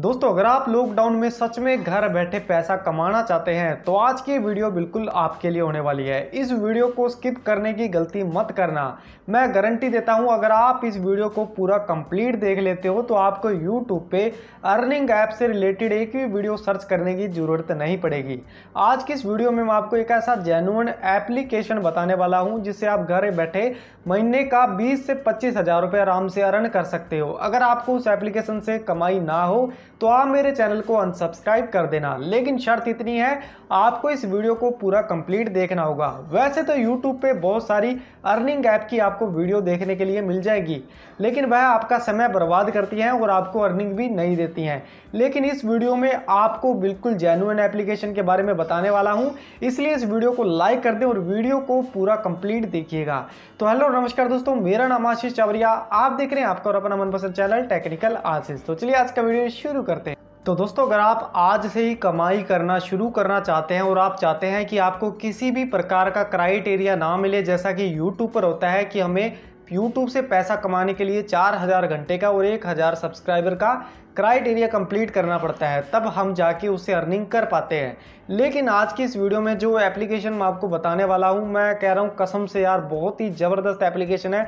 दोस्तों, अगर आप लॉकडाउन में सच में घर बैठे पैसा कमाना चाहते हैं तो आज की वीडियो बिल्कुल आपके लिए होने वाली है। इस वीडियो को स्किप करने की गलती मत करना। मैं गारंटी देता हूँ, अगर आप इस वीडियो को पूरा कंप्लीट देख लेते हो तो आपको यूट्यूब पे अर्निंग ऐप से रिलेटेड एक भी वीडियो सर्च करने की ज़रूरत नहीं पड़ेगी। आज की इस वीडियो में मैं आपको एक ऐसा जेनुअन एप्लीकेशन बताने वाला हूँ, जिससे आप घर बैठे महीने का बीस से पच्चीस हज़ार रुपये आराम से अर्न कर सकते हो। अगर आपको उस एप्लीकेशन से कमाई ना हो तो आप मेरे चैनल को अनसब्सक्राइब कर देना। लेकिन शर्त इतनी है, आपको इस वीडियो को पूरा कंप्लीट देखना होगा। वैसे तो यूट्यूब पे बहुत सारी अर्निंग ऐप की आपको वीडियो देखने के लिए मिल जाएगी, लेकिन वह आपका समय बर्बाद करती हैं और आपको अर्निंग भी नहीं देती हैं। लेकिन इस वीडियो में आपको बिल्कुल जेनुअन एप्लीकेशन के बारे में बताने वाला हूँ, इसलिए इस वीडियो को लाइक कर दें और वीडियो को पूरा कंप्लीट देखिएगा। तो हेलो नमस्कार दोस्तों, मेरा नाम आशीष चावरिया, आप देख रहे हैं आपका और अपना मनपसंद चैनल टेक्निकल आशीष तो चलिए आज का वीडियो शुरू करते हैं। तो दोस्तों, अगर आप आज से ही कमाई करना शुरू करना चाहते हैं और आप चाहते हैं कि आपको किसी भी प्रकार का क्राइटेरिया ना मिले, जैसा कि यूट्यूब पर होता है कि हमें यूट्यूब से पैसा कमाने के लिए चार हज़ार घंटे का और एक हज़ार सब्सक्राइबर का क्राइटेरिया कंप्लीट करना पड़ता है, तब हम जाके उससे अर्निंग कर पाते हैं। लेकिन आज की इस वीडियो में जो एप्लीकेशन मैं आपको बताने वाला हूँ, मैं कह रहा हूँ, कसम से यार, बहुत ही ज़बरदस्त एप्लीकेशन है।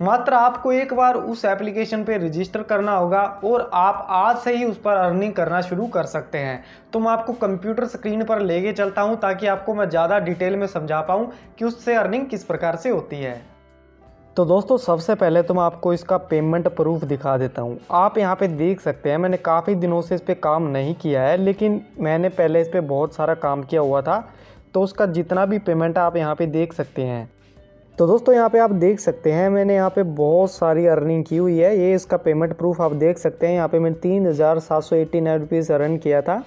मात्र आपको एक बार उस एप्लीकेशन पे रजिस्टर करना होगा और आप आज से ही उस पर अर्निंग करना शुरू कर सकते हैं। तो मैं आपको कंप्यूटर स्क्रीन पर लेके चलता हूँ ताकि आपको मैं ज़्यादा डिटेल में समझा पाऊँ कि उससे अर्निंग किस प्रकार से होती है। तो दोस्तों, सबसे पहले तो मैं आपको इसका पेमेंट प्रूफ दिखा देता हूँ। आप यहाँ पे देख सकते हैं, मैंने काफ़ी दिनों से इस पर काम नहीं किया है, लेकिन मैंने पहले इस पर बहुत सारा काम किया हुआ था। तो उसका जितना भी पेमेंट आप यहाँ पे देख सकते हैं। तो दोस्तों, यहाँ पे आप देख सकते हैं, मैंने यहाँ पे बहुत सारी अर्निंग की हुई है। ये इसका पेमेंट प्रूफ आप देख सकते हैं। यहाँ पे मैंने तीन हज़ार सात सौ एट्टी नाइन रुपीज़ अर्न किया था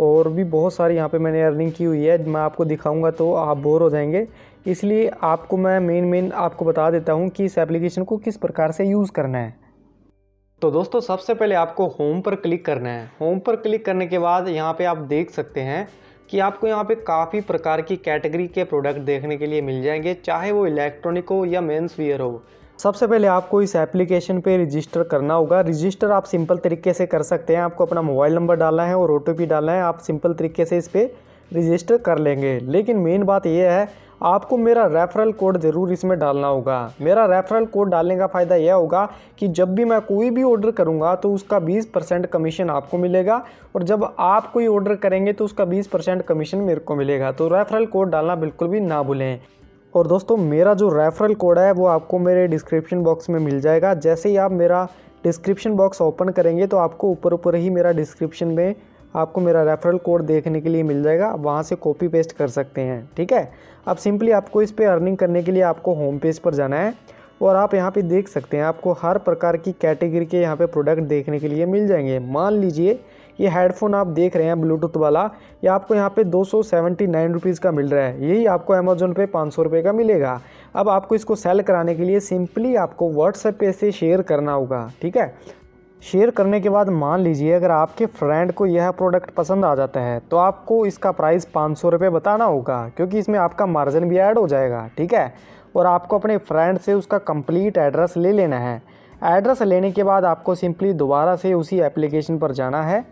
और भी बहुत सारी यहाँ पे मैंने अर्निंग की हुई है। मैं आपको दिखाऊँगा तो आप बोर हो जाएँगे। इसलिए आपको मैं मेन मेन आपको बता देता हूँ कि इस एप्लीकेशन को किस प्रकार से यूज़ करना है। तो दोस्तों, सबसे पहले आपको होम पर क्लिक करना है। होम पर क्लिक करने के बाद यहाँ पर आप देख सकते हैं कि आपको यहाँ पे काफ़ी प्रकार की कैटेगरी के प्रोडक्ट देखने के लिए मिल जाएँगे, चाहे वो इलेक्ट्रॉनिक हो या मेंस वियर हो। सबसे पहले आपको इस एप्लीकेशन पे रजिस्टर करना होगा। रजिस्टर आप सिंपल तरीके से कर सकते हैं। आपको अपना मोबाइल नंबर डालना है और ओ डालना है। आप सिंपल तरीके से इस पर रजिस्टर कर लेंगे। लेकिन मेन बात यह है आपको मेरा रेफरल कोड ज़रूर इसमें डालना होगा। मेरा रेफरल कोड डालने का फ़ायदा यह होगा कि जब भी मैं कोई भी ऑर्डर करूँगा तो उसका 20 परसेंट कमीशन आपको मिलेगा और जब आप कोई ऑर्डर करेंगे तो उसका 20 परसेंट कमीशन मेरे को मिलेगा। तो रेफरल कोड डालना बिल्कुल भी ना भूलें। और दोस्तों, मेरा जो रेफरल कोड है, वो आपको मेरे डिस्क्रिप्शन बॉक्स में मिल जाएगा। जैसे ही आप मेरा डिस्क्रिप्शन बॉक्स ओपन करेंगे तो आपको ऊपर ऊपर ही मेरा डिस्क्रिप्शन में आपको मेरा रेफरल कोड देखने के लिए मिल जाएगा। आप वहाँ से कॉपी पेस्ट कर सकते हैं, ठीक है? अब सिंपली आपको इस पर अर्निंग करने के लिए आपको होम पेज पर जाना है और आप यहाँ पे देख सकते हैं, आपको हर प्रकार की कैटेगरी के यहाँ पे प्रोडक्ट देखने के लिए मिल जाएँगे। मान लीजिए ये हेडफोन आप देख रहे हैं ब्लूटूथ वाला, ये आपको यहाँ पे दो सौ का मिल रहा है। यही आपको अमेजोन पे पाँच सौ का मिलेगा। अब आपको इसको सेल कराने के लिए सिंपली आपको व्हाट्सएप पे से शेयर करना होगा, ठीक है? शेयर करने के बाद मान लीजिए अगर आपके फ्रेंड को यह प्रोडक्ट पसंद आ जाता है तो आपको इसका प्राइस पाँच सौ रुपये बताना होगा, क्योंकि इसमें आपका मार्जिन भी ऐड हो जाएगा, ठीक है? और आपको अपने फ्रेंड से उसका कंप्लीट एड्रेस ले लेना है। एड्रेस लेने के बाद आपको सिंपली दोबारा से उसी एप्लीकेशन पर जाना है।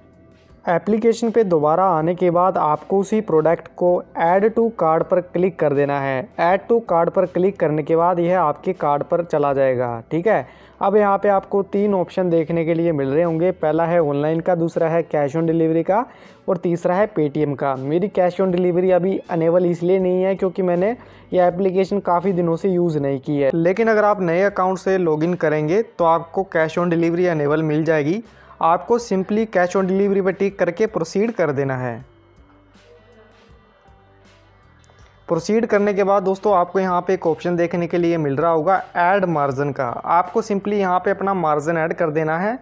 एप्लीकेशन पे दोबारा आने के बाद आपको उसी प्रोडक्ट को ऐड टू कार्ड पर क्लिक कर देना है। ऐड टू कार्ड पर क्लिक करने के बाद यह आपके कार्ड पर चला जाएगा, ठीक है? अब यहाँ पे आपको तीन ऑप्शन देखने के लिए मिल रहे होंगे। पहला है ऑनलाइन का, दूसरा है कैश ऑन डिलीवरी का और तीसरा है पेटीएम का। मेरी कैश ऑन डिलीवरी अभी अनेबल इसलिए नहीं है क्योंकि मैंने ये एप्लीकेशन काफ़ी दिनों से यूज़ नहीं की है। लेकिन अगर आप नए अकाउंट से लॉगिन करेंगे तो आपको कैश ऑन डिलीवरी अनेबल मिल जाएगी। आपको सिंपली कैश ऑन डिलीवरी पर टिक करके प्रोसीड कर देना है। प्रोसीड करने के बाद दोस्तों आपको यहाँ पे एक ऑप्शन देखने के लिए मिल रहा होगा ऐड मार्जिन का। आपको सिंपली यहाँ पे अपना मार्जिन ऐड कर देना है।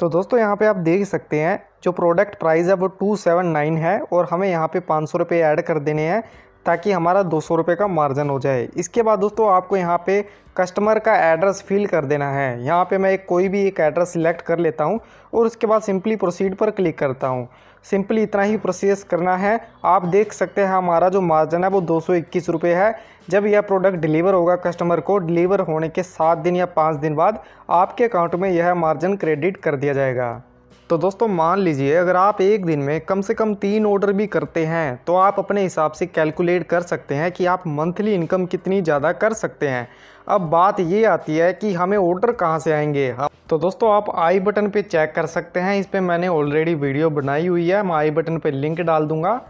तो दोस्तों यहाँ पे आप देख सकते हैं, जो प्रोडक्ट प्राइस है वो टू सेवन नाइन है और हमें यहाँ पे पाँच सौ ऐड कर देने हैं। ताकि हमारा दो सौ रुपये का मार्जिन हो जाए। इसके बाद दोस्तों, आपको यहाँ पे कस्टमर का एड्रेस फिल कर देना है। यहाँ पे मैं एक कोई भी एक एड्रेस सिलेक्ट कर लेता हूँ और उसके बाद सिंपली प्रोसीड पर क्लिक करता हूँ। सिंपली इतना ही प्रोसेस करना है। आप देख सकते हैं हमारा जो मार्जिन है वो दो सौ इक्कीस रुपये है। जब यह प्रोडक्ट डिलीवर होगा कस्टमर को, डिलीवर होने के सात दिन या पाँच दिन बाद आपके अकाउंट में यह मार्जिन क्रेडिट कर दिया जाएगा। तो दोस्तों मान लीजिए, अगर आप एक दिन में कम से कम तीन ऑर्डर भी करते हैं तो आप अपने हिसाब से कैलकुलेट कर सकते हैं कि आप मंथली इनकम कितनी ज़्यादा कर सकते हैं। अब बात ये आती है कि हमें ऑर्डर कहाँ से आएँगे? तो दोस्तों आप आई बटन पे चेक कर सकते हैं। इस पर मैंने ऑलरेडी वीडियो बनाई हुई है, मैं आई बटन पर लिंक डाल दूँगा।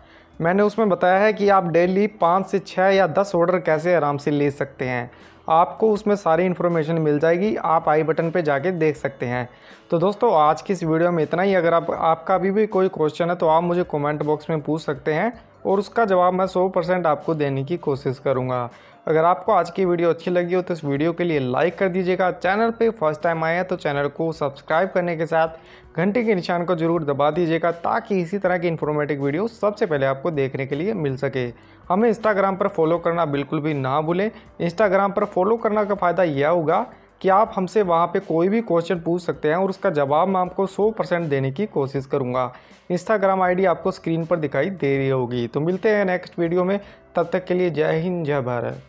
मैंने उसमें बताया है कि आप डेली पाँच से छः या दस ऑर्डर कैसे आराम से ले सकते हैं। आपको उसमें सारी इन्फॉर्मेशन मिल जाएगी। आप आई बटन पे जाके देख सकते हैं। तो दोस्तों, आज की इस वीडियो में इतना ही। अगर आप, आपका अभी भी कोई क्वेश्चन है तो आप मुझे कमेंट बॉक्स में पूछ सकते हैं। और उसका जवाब मैं 100 परसेंट आपको देने की कोशिश करूँगा। अगर आपको आज की वीडियो अच्छी लगी हो तो इस वीडियो के लिए लाइक कर दीजिएगा। चैनल पे फ़र्स्ट टाइम आए हैं तो चैनल को सब्सक्राइब करने के साथ घंटे के निशान को ज़रूर दबा दीजिएगा ताकि इसी तरह की इन्फॉर्मेटिव वीडियो सबसे पहले आपको देखने के लिए मिल सके। हमें इंस्टाग्राम पर फॉलो करना बिल्कुल भी ना भूलें। इंस्टाग्राम पर फॉलो करने का फ़ायदा यह होगा कि आप हमसे वहाँ पे कोई भी क्वेश्चन पूछ सकते हैं और उसका जवाब मैं आपको 100 परसेंट देने की कोशिश करूँगा। इंस्टाग्राम आईडी आपको स्क्रीन पर दिखाई दे रही होगी। तो मिलते हैं नेक्स्ट वीडियो में। तब तक के लिए जय हिंद, जय भारत।